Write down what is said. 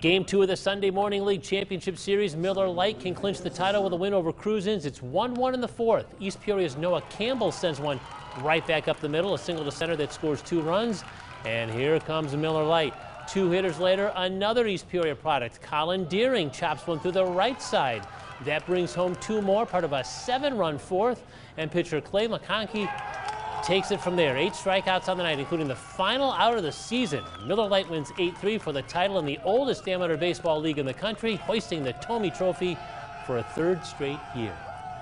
Game two of the Sunday Morning League Championship Series. Miller Lite can clinch the title with a win over Cruisins. It's 1-1 in the fourth. East Peoria's Noah Campbell sends one right back up the middle, a single to center that scores two runs. And here comes Miller Lite. Two hitters later, another East Peoria product. Colin Deering chops one through the right side. That brings home two more, part of a seven-run fourth. And pitcher Clay McConkey takes it from there. Eight strikeouts on the night, including the final out of the season. Miller Lite wins 8-3 for the title in the oldest amateur baseball league in the country, hoisting the Tomey Trophy for a third straight year.